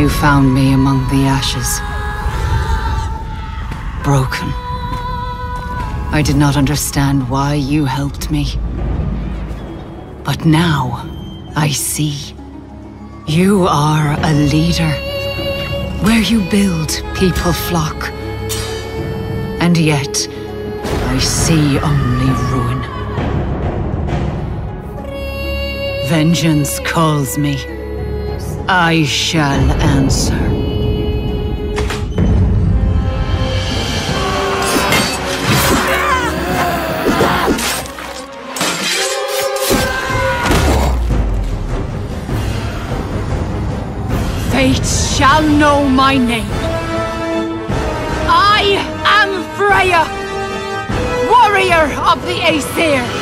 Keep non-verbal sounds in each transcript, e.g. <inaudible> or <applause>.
You found me among the ashes. Broken. I did not understand why you helped me. But now, I see. You are a leader. Where you build, people flock. And yet, I see only ruin. Vengeance calls me. I shall answer. Fate shall know my name. I am Freya, warrior of the Aesir.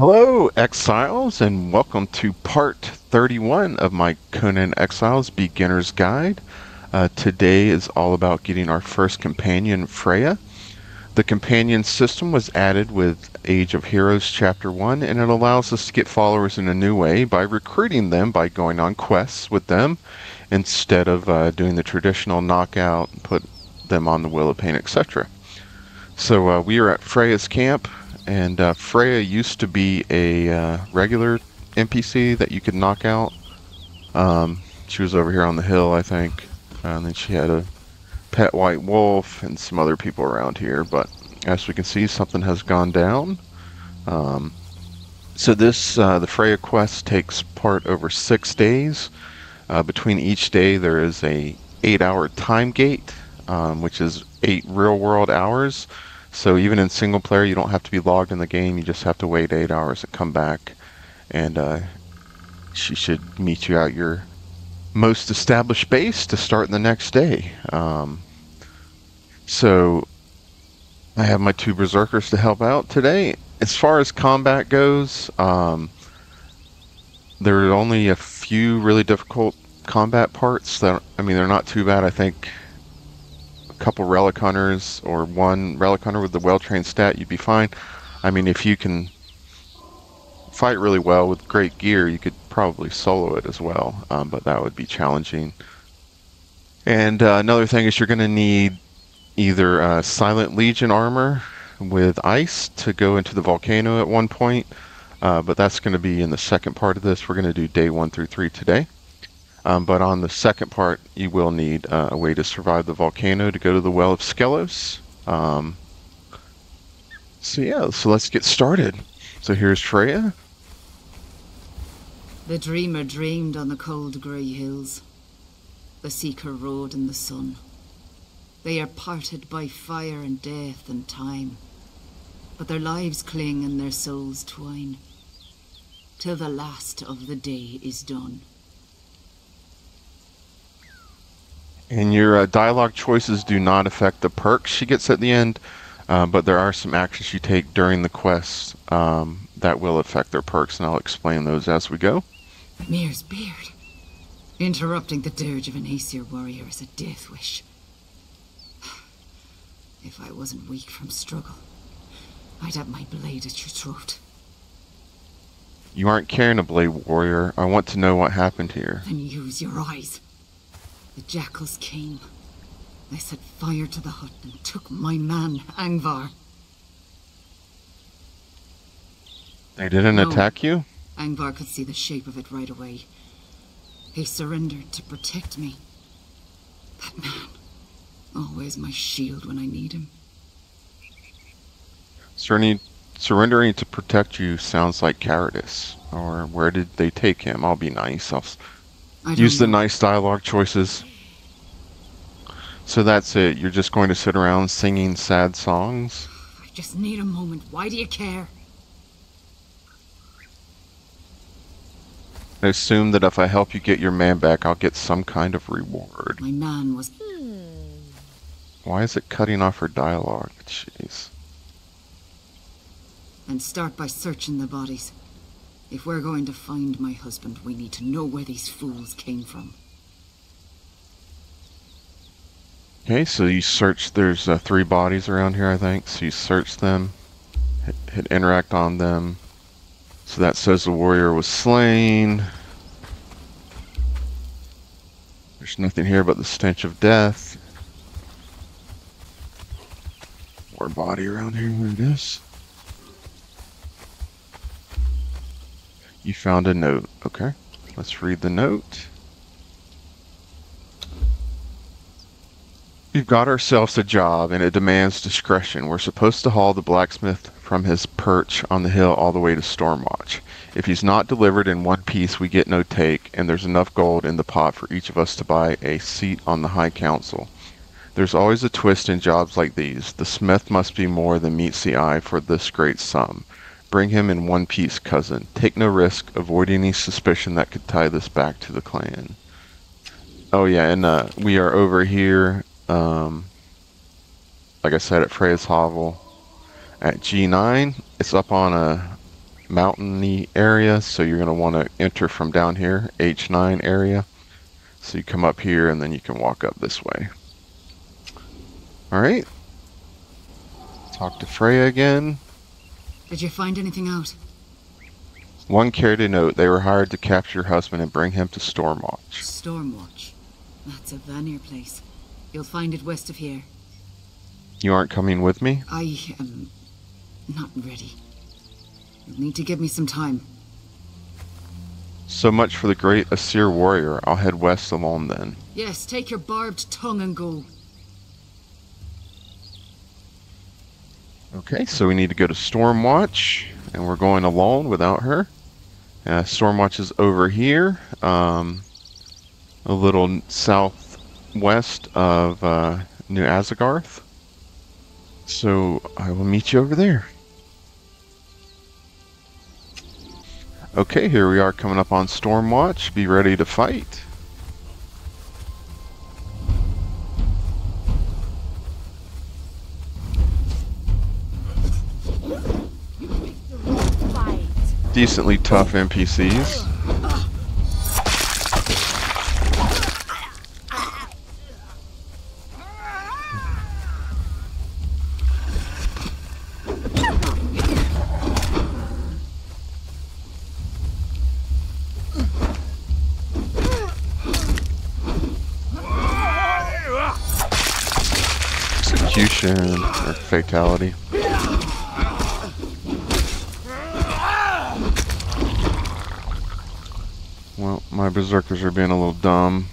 Hello, Exiles, and welcome to part 31 of my Conan Exiles Beginner's Guide. Uh, today is all about getting our first companion, Freya. The companion system was added with Age of Heroes Chapter 1, and it allows us to get followers in a new way by recruiting them by going on quests with them instead of uh, doing the traditional knockout, put them on the of Pain, etc. So uh, we are at Freya's camp and uh, Freya used to be a uh, regular NPC that you could knock out. Um, she was over here on the hill, I think. And then she had a pet white wolf and some other people around here. But as we can see, something has gone down. Um, so this, uh, the Freya quest takes part over six days. Uh, between each day, there is a eight-hour time gate, um, which is eight real-world hours. So even in single player, you don't have to be logged in the game. You just have to wait eight hours and come back, and uh, she should meet you at your most established base to start the next day. Um, so I have my two berserkers to help out today. As far as combat goes, um, there are only a few really difficult combat parts that I mean they're not too bad. I think couple relic hunters or one relic hunter with the well-trained stat, you'd be fine. I mean, if you can fight really well with great gear, you could probably solo it as well, um, but that would be challenging. And uh, another thing is you're going to need either uh, Silent Legion armor with ice to go into the volcano at one point, uh, but that's going to be in the second part of this. We're going to do day one through three today. Um, but on the second part, you will need uh, a way to survive the volcano to go to the Well of Skelos. Um, so yeah, so let's get started. So here's Freya. The dreamer dreamed on the cold grey hills. The seeker rode in the sun. They are parted by fire and death and time. But their lives cling and their souls twine. Till the last of the day is done. And your uh, dialogue choices do not affect the perks she gets at the end, uh, but there are some actions you take during the quest um, that will affect their perks, and I'll explain those as we go. Mir's beard. Interrupting the dirge of an Aesir warrior is a death wish. <sighs> If I wasn't weak from struggle, I'd have my blade at your throat. You aren't carrying a blade, warrior. I want to know what happened here. Then use your eyes. The jackals came. They set fire to the hut and took my man, Angvar. They didn't No. attack you? Angvar could see the shape of it right away. He surrendered to protect me. That man. Always my shield when I need him. Surrendering, surrendering to protect you sounds like cowardice. Or where did they take him? I'll be nice. I'll s- I don't use the know. nice dialogue choices. So that's it. You're just going to sit around singing sad songs? I just need a moment. Why do you care? I assume that if I help you get your man back, I'll get some kind of reward. My man was. Hmm. Why is it cutting off her dialogue? Jeez. And start by searching the bodies. If we're going to find my husband, we need to know where these fools came from. Okay, so you search. There's uh, three bodies around here, I think. So you search them, hit, hit interact on them. So that says the warrior was slain. There's nothing here but the stench of death. More body around here. Where it is? You found a note. Okay. Let's read the note. We've got ourselves a job and it demands discretion. We're supposed to haul the blacksmith from his perch on the hill all the way to Stormwatch. If he's not delivered in one piece, we get no take, and there's enough gold in the pot for each of us to buy a seat on the High Council. There's always a twist in jobs like these. The smith must be more than meets the eye for this great sum. Bring him in one piece, cousin. Take no risk. Avoid any suspicion that could tie this back to the clan. Oh yeah, and uh, we are over here um, like I said, at Freya's Hovel at G9. It's up on a mountainy area, so you're going to want to enter from down here, H9 area. So you come up here and then you can walk up this way. Alright. Talk to Freya again. Did you find anything out? One carried a note. They were hired to capture your husband and bring him to Stormwatch. Stormwatch. That's a Vanir place. You'll find it west of here. You aren't coming with me? I am not ready. You'll need to give me some time. So much for the great Aesir warrior. I'll head west alone then. Yes, take your barbed tongue and go. Okay, so we need to go to Stormwatch, and we're going alone without her. Uh, Stormwatch is over here, um, a little southwest of uh, New Asgarth. So I will meet you over there. Okay, here we are coming up on Stormwatch. Be ready to fight. Decently tough NPCs. Execution or fatality. Well, my berserkers are being a little dumb.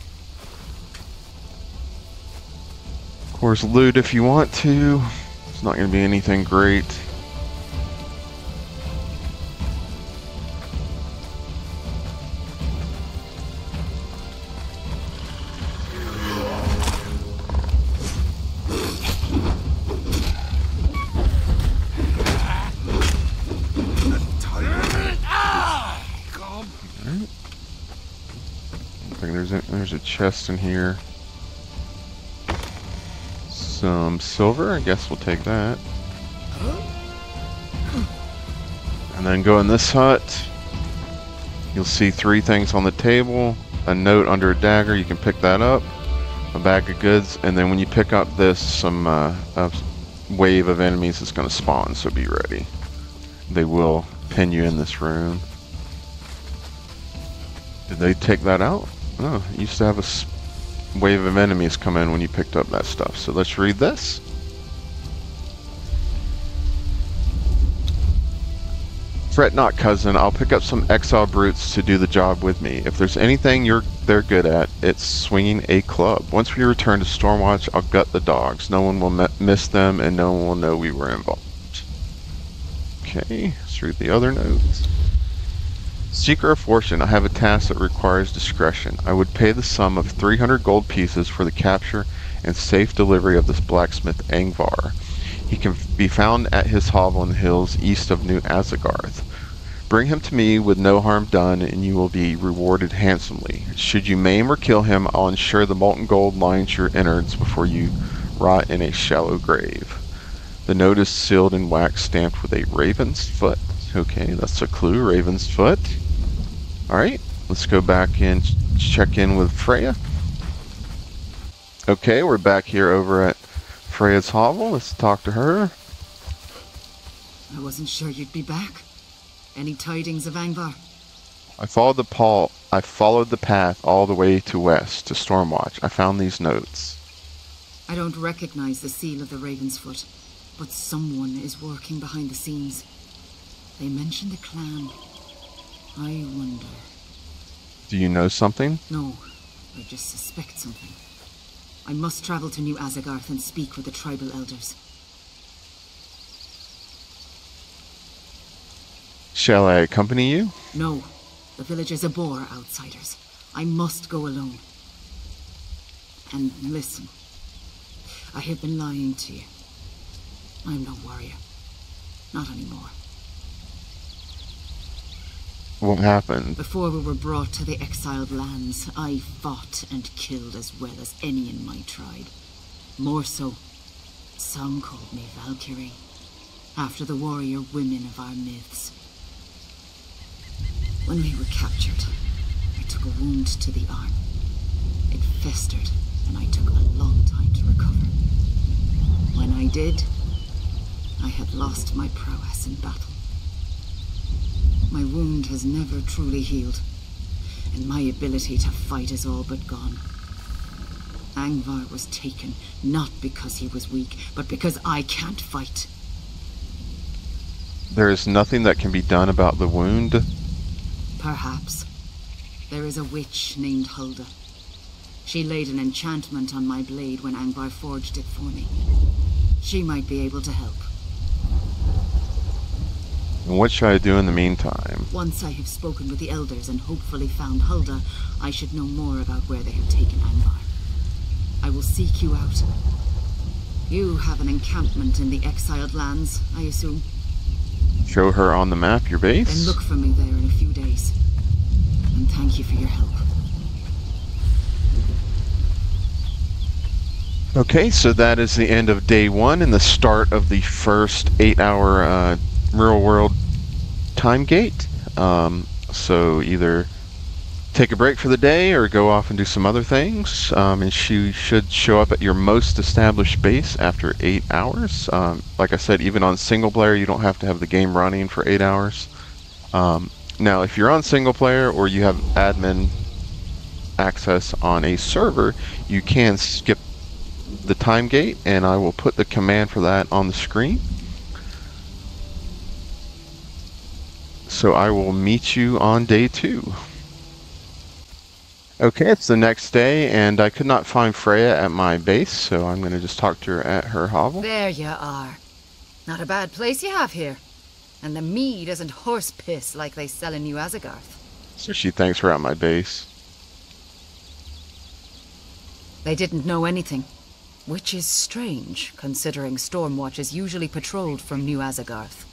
Of course, loot if you want to. It's not going to be anything great. In here. Some silver, I guess we'll take that. And then go in this hut. You'll see three things on the table. A note under a dagger, you can pick that up. A bag of goods, and then when you pick up this, some uh, wave of enemies is going to spawn, so be ready. They will pin you in this room. Did they take that out? Oh, it used to have a wave of enemies come in when you picked up that stuff. So let's read this. Fret not, cousin. I'll pick up some exile brutes to do the job with me. If there's anything you're they're good at, it's swinging a club. Once we return to Stormwatch, I'll gut the dogs. No one will miss them, and no one will know we were involved. Okay, let's read the other notes. Seeker of Fortune, I have a task that requires discretion. I would pay the sum of 300 gold pieces for the capture and safe delivery of this blacksmith Angvar. He can be found at his hovel in the hills east of New Asgarth. Bring him to me with no harm done, and you will be rewarded handsomely. Should you maim or kill him, I'll ensure the molten gold lines your innards before you rot in a shallow grave. The note is sealed in wax stamped with a raven's foot. Okay, that's a clue, raven's foot. Alright, let's go back and check in with Freya. Okay, we're back here over at Freya's hovel. Let's talk to her. I wasn't sure you'd be back. Any tidings of Angvar? I followed the Paul. I followed the path all the way to west to Stormwatch. I found these notes. I don't recognize the seal of the Ravensfoot, but someone is working behind the scenes. They mention the clan. I wonder. Do you know something? No, I just suspect something. I must travel to New Asgarth and speak with the tribal elders. Shall I accompany you? No, the villagers abhor outsiders. I must go alone. And listen, I have been lying to you. I'm no warrior. Not anymore. What happened? Before we were brought to the exiled lands, I fought and killed as well as any in my tribe. More so, some called me Valkyrie, after the warrior women of our myths. When we were captured, I took a wound to the arm. It festered, and I took a long time to recover. When I did, I had lost my prowess in battle. My wound has never truly healed, and my ability to fight is all but gone. Angvar was taken, not because he was weak, but because I can't fight. There is nothing that can be done about the wound. Perhaps. There is a witch named Hulda. She laid an enchantment on my blade when Angvar forged it for me. She might be able to help. And what should I do in the meantime? Once I have spoken with the elders and hopefully found Hulda, I should know more about where they have taken Angvar. I will seek you out. You have an encampment in the exiled lands, I assume. Show her on the map your base? Then look for me there in a few days. And thank you for your help. Okay, so that is the end of day one and the start of the first eight-hour uh, real-world time gate. Um, so either take a break for the day or go off and do some other things. Um, and she should show up at your most established base after eight hours. Um, like I said, even on single player, you don't have to have the game running for eight hours. Um, now, if you're on single player or you have admin access on a server, you can skip the time gate, and I will put the command for that on the screen. So I will meet you on day two. Okay, it's the next day, and I could not find Freya at my base, so I'm going to just talk to her at her hovel. There you are. Not a bad place you have here. And the mead isn't horse piss like they sell in New Asgarth. So she thanks her at my base. They didn't know anything. Which is strange, considering Stormwatch is usually patrolled from New Asgarth.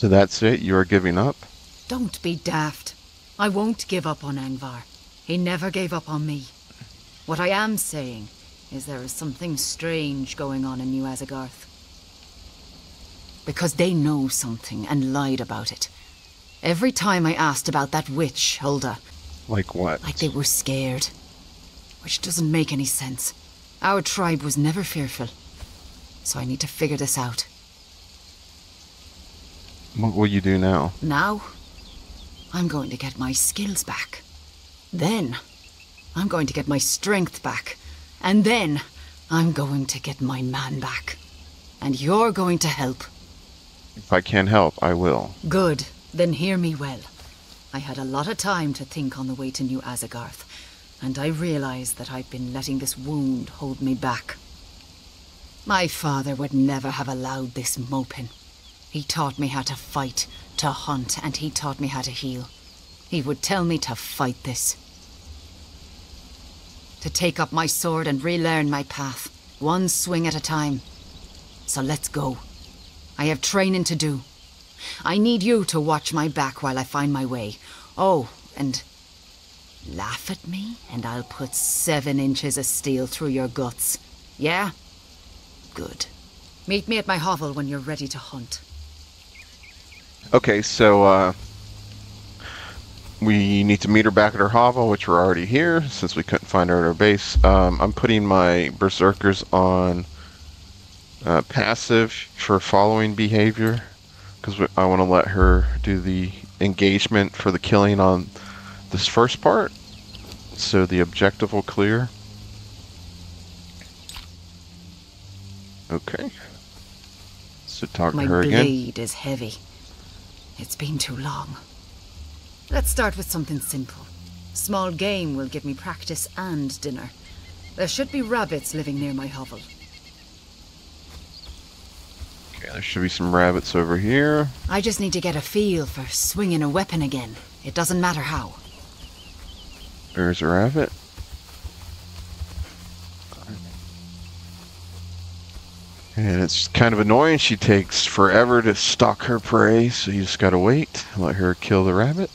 So that's it? You are giving up? Don't be daft. I won't give up on Angvar. He never gave up on me. What I am saying is there is something strange going on in New Asgarth. Because they know something and lied about it. Every time I asked about that witch, Hulda, Like what? like they were scared. Which doesn't make any sense. Our tribe was never fearful. So I need to figure this out. What will you do now? Now, I'm going to get my skills back. Then, I'm going to get my strength back. And then, I'm going to get my man back. And you're going to help. If I can help, I will. Good. Then hear me well. I had a lot of time to think on the way to New Asgarth, and I realized that I've been letting this wound hold me back. My father would never have allowed this moping. He taught me how to fight, to hunt, and he taught me how to heal. He would tell me to fight this. To take up my sword and relearn my path, one swing at a time. So let's go. I have training to do. I need you to watch my back while I find my way. Oh, and laugh at me, and I'll put seven inches of steel through your guts. Yeah? Good. Meet me at my hovel when you're ready to hunt. Okay, so uh, we need to meet her back at her hovel, which we're already here since we couldn't find her at our base. Um, I'm putting my berserkers on uh, passive for following behavior. because I want to let her do the engagement for the killing on this first part, so the objective will clear. Okay. So talk My to her again. blade is heavy. It's been too long. Let's start with something simple. Small game will give me practice and dinner. There should be rabbits living near my hovel. Okay, there should be some rabbits over here. I just need to get a feel for swinging a weapon again. It doesn't matter how. There's a rabbit. And it's kind of annoying. She takes forever to stalk her prey, so you just gotta wait. Let her kill the rabbit.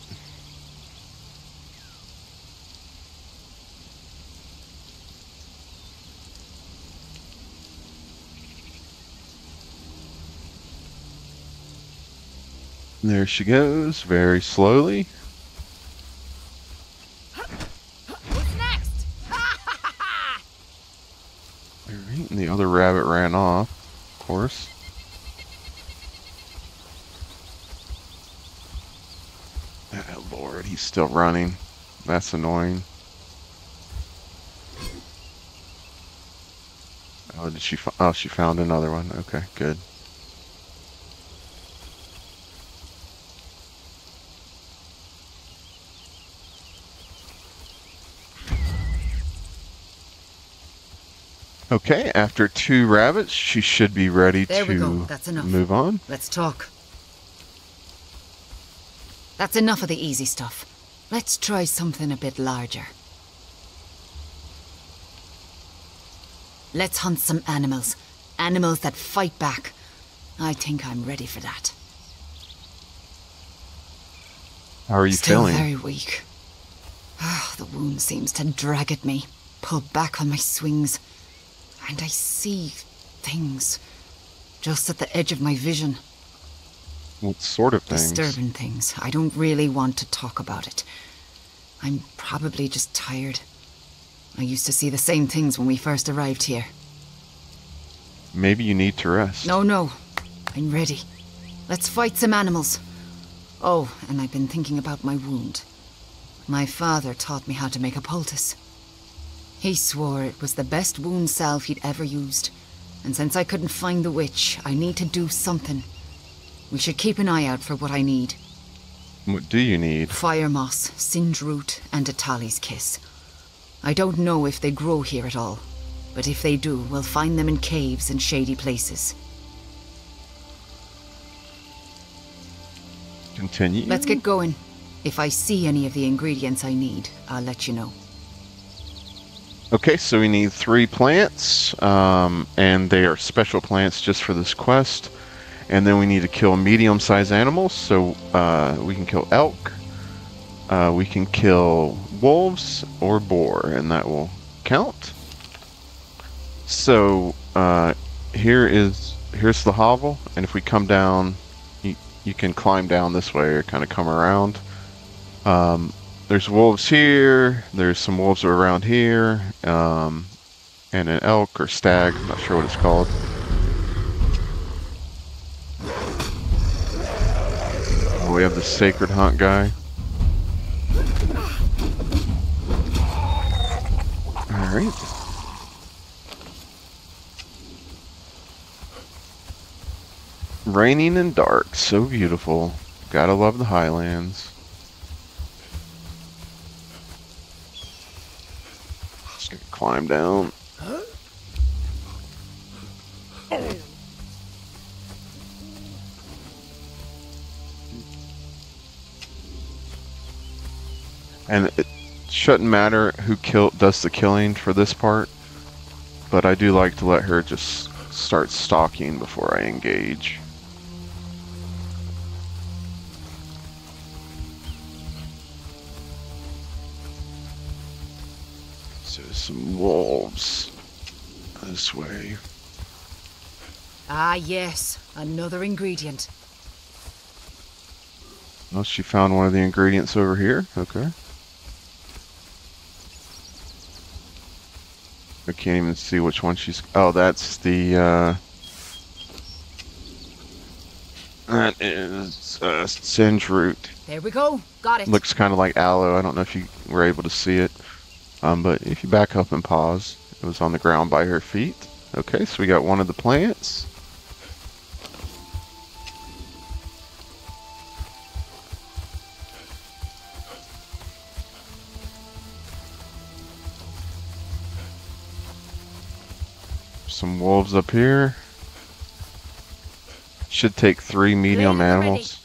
There she goes, very slowly. What's next? <laughs> Alright, and the other rabbit ran off, of course. Oh lord, he's still running. That's annoying. Oh, did she? Oh, she found another one. Okay, good. Okay, after two rabbits, she should be ready There to we go. That's enough. move on. Let's talk. That's enough of the easy stuff. Let's try something a bit larger. Let's hunt some animals. Animals that fight back. I think I'm ready for that. How are you Still feeling? very weak. Ah, the wound seems to drag at me, pull back on my swings. And I see things just at the edge of my vision. What sort of things? Disturbing things. I don't really want to talk about it. I'm probably just tired. I used to see the same things when we first arrived here. Maybe you need to rest. No, no. I'm ready. Let's fight some animals. Oh, and I've been thinking about my wound. My father taught me how to make a poultice. He swore it was the best wound salve he'd ever used. And since I couldn't find the witch, I need to do something. We should keep an eye out for what I need. What do you need? Fire moss, singe root, and a tally's kiss. I don't know if they grow here at all, but if they do, we'll find them in caves and shady places. Continue. Let's get going. If I see any of the ingredients I need, I'll let you know. Okay, so we need three plants, um, and they are special plants just for this quest. And then we need to kill medium-sized animals, so uh, we can kill elk, uh, we can kill wolves or boar, and that will count. So uh, here is here's the hovel, and if we come down, you, you can climb down this way or kind of come around. Um, there's wolves here. There's some wolves around here, um, and an elk or stag. I'm not sure what it's called. We have the sacred hunt guy. All right. Raining and dark, so beautiful. Gotta love the highlands. Just gonna climb down. Oh. And it shouldn't matter who kill does the killing for this part, but I do like to let her just start stalking before I engage. So some wolves this way. Ah, yes. Another ingredient. Oh, she found one of the ingredients over here. Okay. I can't even see which one she's. Oh, that's the. Uh, That is uh, Singe Root. There we go. Got it. Looks kind of like aloe. I don't know if you were able to see it. Um, but if you back up and pause, it was on the ground by her feet. Okay, so we got one of the plants. Some wolves up here. Should take three medium ready. animals.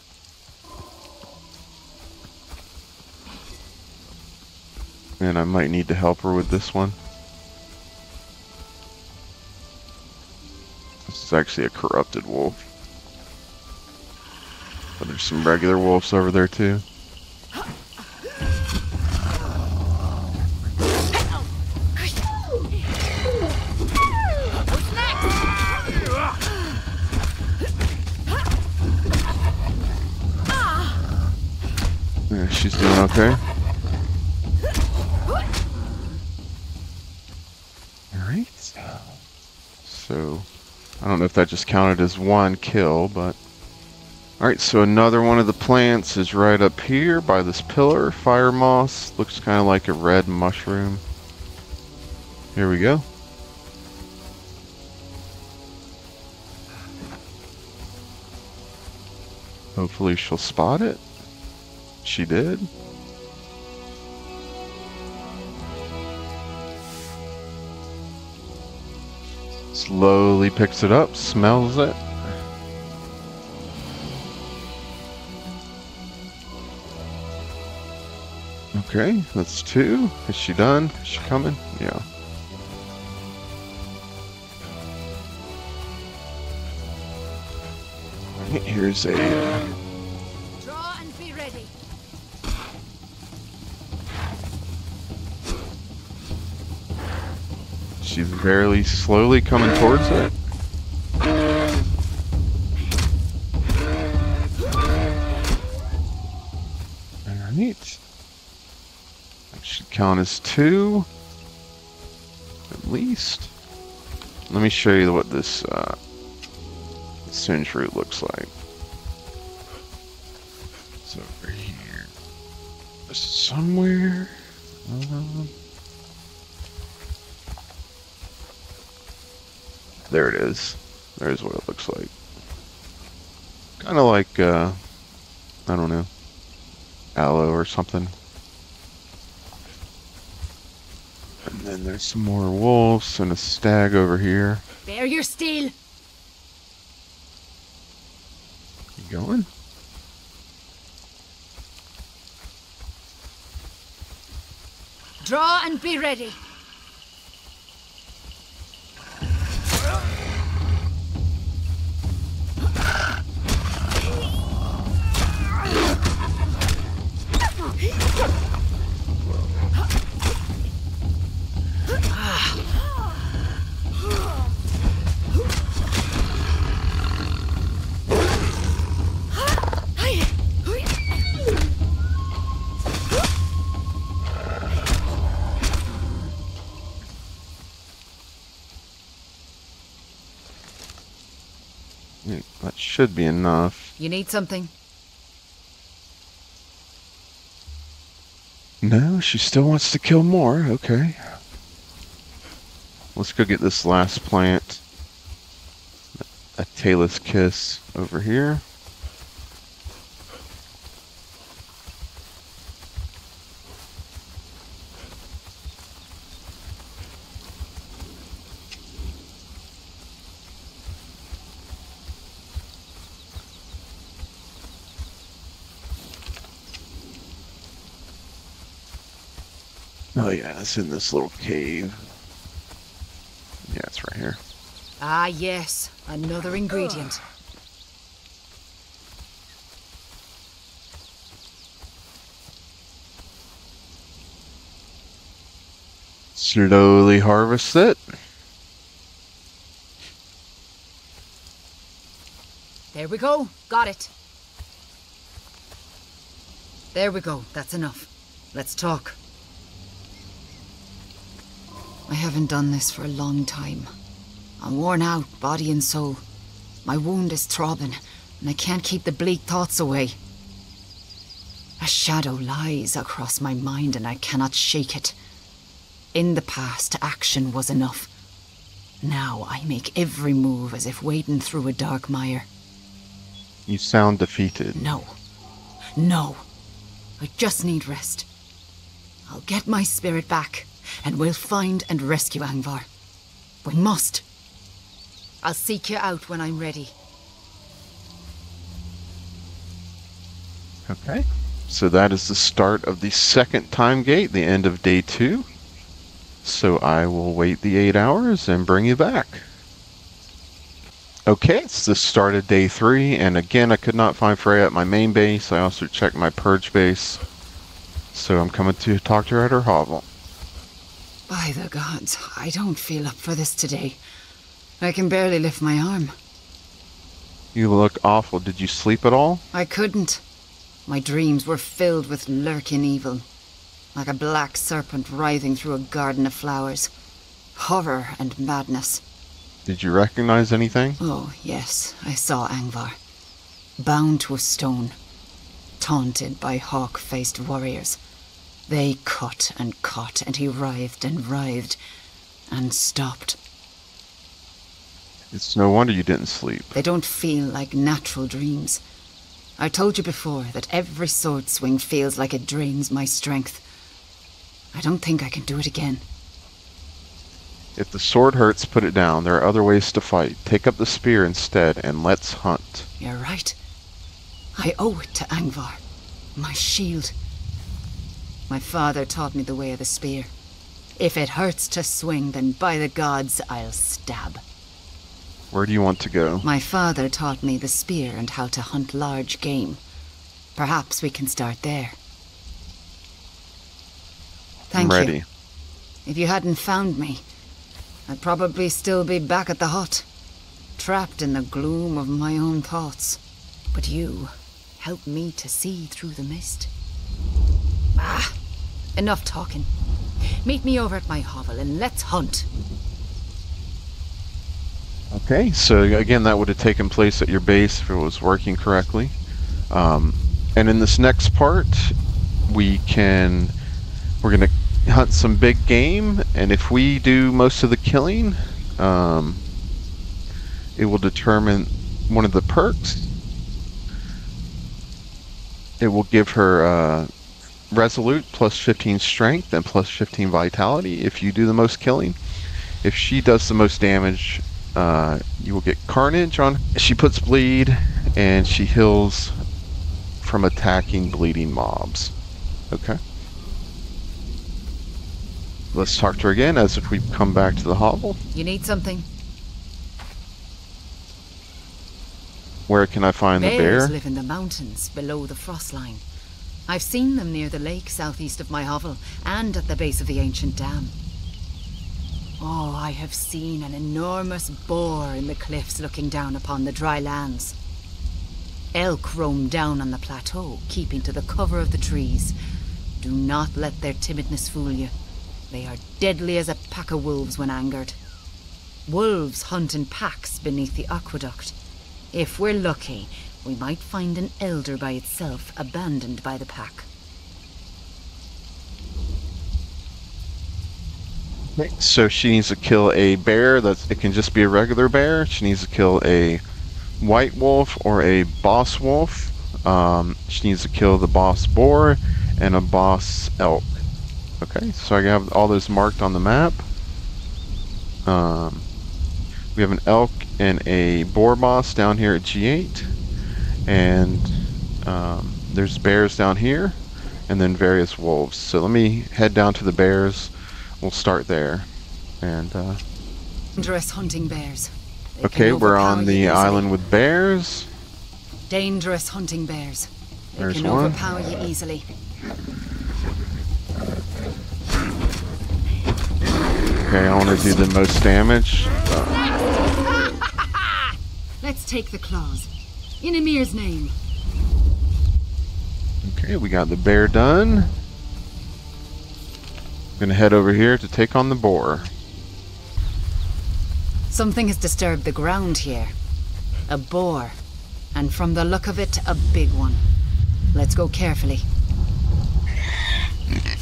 And I might need to help her with this one. This is actually a corrupted wolf. But there's some regular wolves over there too. What's next? Yeah, she's doing okay. Alright. So, I don't know if that just counted as one kill, but. Alright, so another one of the plants is right up here by this pillar. Fire moss. Looks kind of like a red mushroom. Here we go. Hopefully she'll spot it. She did. Slowly picks it up, smells it. Okay, that's two. Is she done? Is she coming? Yeah. Here's a She's very slowly coming towards it. Alright. That should count as two. At least. Let me show you what this uh, looks like. It's over here. Somewhere. Um, There it is. There's what it looks like. Kind of like, uh, I don't know, aloe or something. And then there's some more wolves and a stag over here. Bear your steel. You going? Draw and be ready. Should be enough. You need something? No, she still wants to kill more. Okay. Let's go get this last plant. A tailless kiss over here. Oh yeah, it's in this little cave. Yeah, it's right here. Ah, yes. Another ingredient. Slowly harvest it. There we go. Got it. There we go. That's enough. Let's talk. I haven't done this for a long time. I'm worn out, body and soul. My wound is throbbing, and I can't keep the bleak thoughts away. A shadow lies across my mind, and I cannot shake it. In the past, action was enough. Now I make every move as if wading through a dark mire. You sound defeated. No. No. I just need rest. I'll get my spirit back, and we'll find and rescue Angvar. We must. I'll seek you out when I'm ready. Okay. So that is the start of the second time gate, the end of day two. So I will wait the eight hours and bring you back. Okay, it's the start of day three, and again, I could not find Freya at my main base. I also checked my purge base. So I'm coming to talk to her at her hovel. By the gods, I don't feel up for this today. I can barely lift my arm. You look awful. Did you sleep at all? I couldn't. My dreams were filled with lurking evil, like a black serpent writhing through a garden of flowers. Horror and madness. Did you recognize anything? Oh, yes, I saw Angvar. Bound to a stone, taunted by hawk faced warriors. They cut and cut, and he writhed and writhed, and stopped. It's no wonder you didn't sleep. They don't feel like natural dreams. I told you before that every sword swing feels like it drains my strength. I don't think I can do it again. If the sword hurts, put it down. There are other ways to fight. Take up the spear instead, and let's hunt. You're right. I owe it to Angvar. My shield. My father taught me the way of the spear. If it hurts to swing, then by the gods, I'll stab. Where do you want to go? My father taught me the spear and how to hunt large game. Perhaps we can start there. Thank I'm ready. you. If you hadn't found me, I'd probably still be back at the hut, trapped in the gloom of my own thoughts. But you helped me to see through the mist. Ah, enough talking. Meet me over at my hovel and let's hunt. Okay, so again, that would have taken place at your base if it was working correctly. Um, and in this next part, we can, we're going to hunt some big game, and if we do most of the killing, um, it will determine one of the perks. It will give her uh, Resolute plus 15 Strength and plus 15 Vitality if you do the most killing. If she does the most damage, uh, you will get Carnage on. She puts Bleed, and she heals from attacking bleeding mobs. Okay. Let's talk to her again as if we come back to the hovel. You need something? Where can I find the Bears bear? live in the mountains below the frost line. I've seen them near the lake southeast of my hovel and at the base of the ancient dam. Oh, I have seen an enormous boar in the cliffs looking down upon the dry lands. Elk roam down on the plateau, keeping to the cover of the trees. Do not let their timidness fool you. They are deadly as a pack of wolves when angered. Wolves hunt in packs beneath the aqueduct. If we're lucky, we might find an elder by itself, abandoned by the pack. So she needs to kill a bear. That's it can just be a regular bear. She needs to kill a white wolf or a boss wolf. Um, she needs to kill the boss boar and a boss elk. Okay, so I have all those marked on the map. Um, we have an elk and a boar boss down here at G8, and um, there's bears down here, and then various wolves. So let me head down to the bears. We'll start there, and uh, Dangerous hunting bears. They okay, we're on the island with bears. Dangerous hunting bears. They There's can one. overpower you easily. Okay, I want to do the most damage. Let's take the claws. In Ymir's name. Okay, we got the bear done. I'm Gonna head over here to take on the boar. Something has disturbed the ground here. A boar. And from the look of it, a big one. Let's go carefully. <sighs>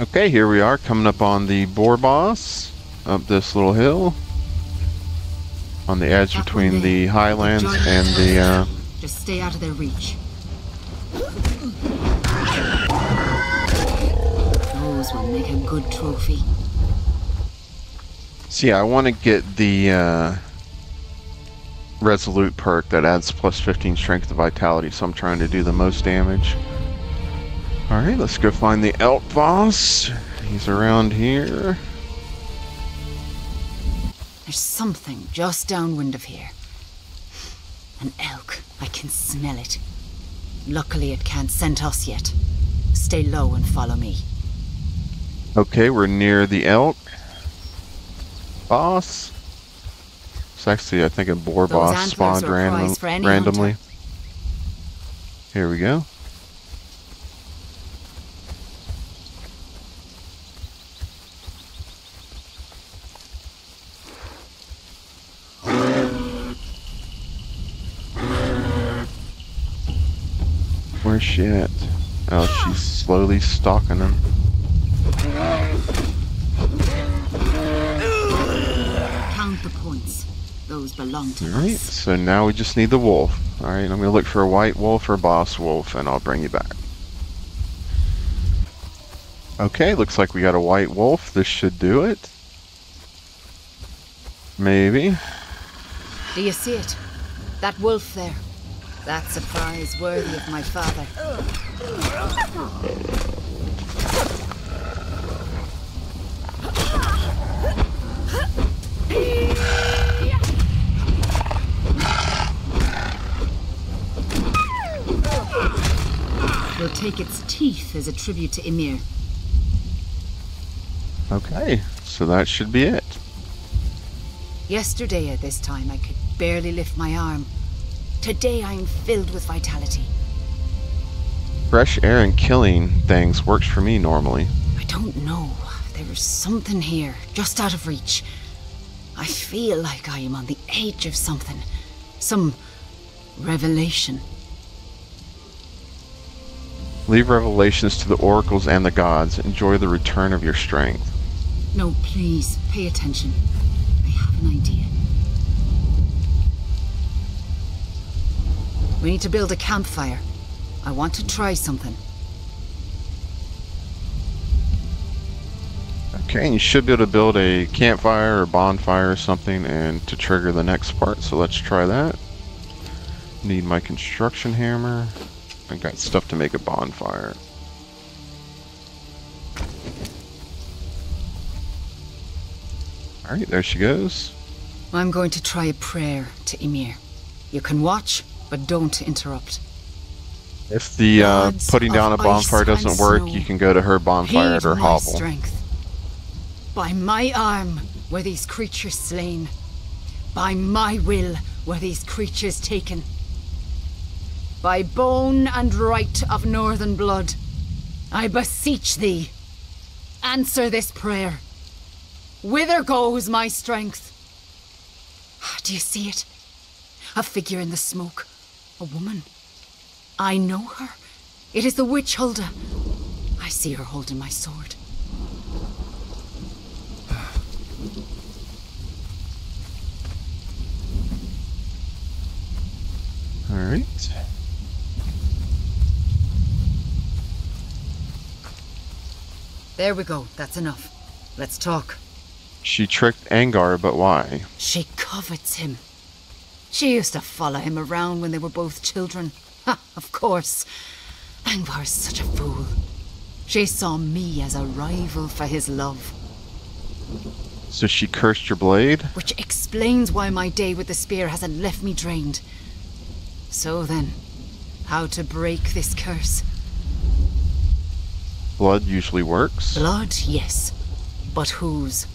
Okay, here we are coming up on the boar boss up this little hill on the edge between the highlands and the uh, Just stay out of their reach. Those will make a good trophy. yeah I want to get the uh, resolute perk that adds plus 15 strength to vitality so I'm trying to do the most damage alright let's go find the elk boss he's around here There's something just downwind of here. An elk. I can smell it. Luckily, it can't scent us yet. Stay low and follow me. Okay, we're near the elk boss. It's actually, I think, a boar Those boss spawned random, randomly. Here we go. At? Oh, she's slowly stalking him. Count the points. Those belong to Alright, so now we just need the wolf. Alright, I'm gonna look for a white wolf or a boss wolf and I'll bring you back. Okay, looks like we got a white wolf. This should do it. Maybe. Do you see it? That wolf there. That's a prize worthy of my father. We'll take its teeth as a tribute to Ymir. Okay, so that should be it. Yesterday at this time, I could barely lift my arm. Today, I'm filled with vitality. Fresh air and killing things works for me normally. I don't know. There is something here, just out of reach. I feel like I am on the edge of something. Some revelation. Leave revelations to the oracles and the gods. Enjoy the return of your strength. No, please, pay attention. I have an idea. We need to build a campfire. I want to try something. Okay, and you should be able to build a campfire or bonfire or something and to trigger the next part, so let's try that. Need my construction hammer. I got stuff to make a bonfire. Alright, there she goes. I'm going to try a prayer to Ymir. You can watch, but don't interrupt. If the uh, putting down a bonfire doesn't work, snow, you can go to her bonfire at her hovel. strength. By my arm were these creatures slain. By my will were these creatures taken. By bone and right of northern blood, I beseech thee, answer this prayer. Whither goes my strength? Do you see it? A figure in the smoke. A woman. I know her. It is the witch Hulda. I see her holding my sword. <sighs> Alright. There we go. That's enough. Let's talk. She tricked Angar, but why? She covets him. She used to follow him around when they were both children. Ha, of course. Angvar is such a fool. She saw me as a rival for his love, So she cursed your blade? which explains why my day with the spear hasn't left me drained. So then, how to break this curse? Blood usually works. Blood, yes. But whose?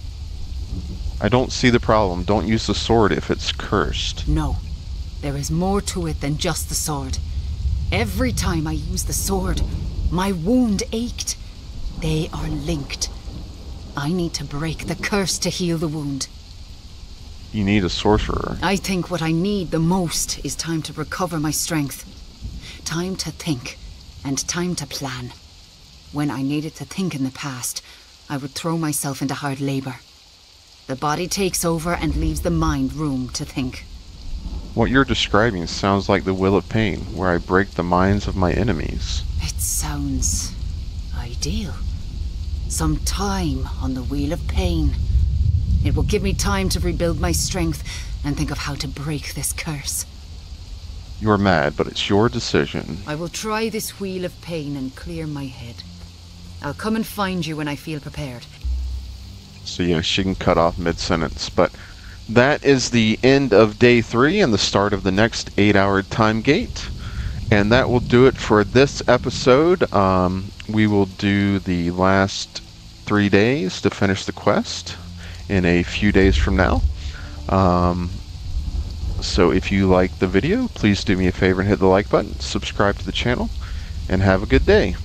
I don't see the problem. Don't use the sword if it's cursed. No. There is more to it than just the sword. Every time I use the sword, my wound ached. They are linked. I need to break the curse to heal the wound. You need a sorcerer. I think what I need the most is time to recover my strength. Time to think, and time to plan. When I needed to think in the past, I would throw myself into hard labor. The body takes over and leaves the mind room to think. What you're describing sounds like the Wheel of Pain, where I break the minds of my enemies. It sounds ideal. Some time on the Wheel of Pain. It will give me time to rebuild my strength and think of how to break this curse. You're mad, but it's your decision. I will try this Wheel of Pain and clear my head. I'll come and find you when I feel prepared. So, yeah, she can cut off mid sentence. But that is the end of day three and the start of the next eight hour time gate. And that will do it for this episode. Um, we will do the last three days to finish the quest in a few days from now. Um, so if you like the video, please do me a favor and hit the like button, subscribe to the channel, and have a good day.